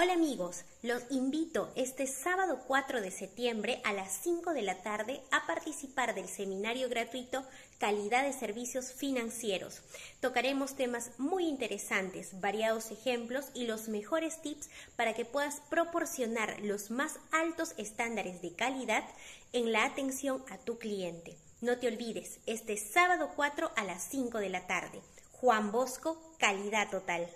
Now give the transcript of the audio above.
Hola amigos, los invito este sábado 4 de septiembre a las 5 de la tarde a participar del seminario gratuito Calidad de Servicios Financieros. Tocaremos temas muy interesantes, variados ejemplos y los mejores tips para que puedas proporcionar los más altos estándares de calidad en la atención a tu cliente. No te olvides, este sábado 4 a las 5 de la tarde. Juan Bosco, calidad total.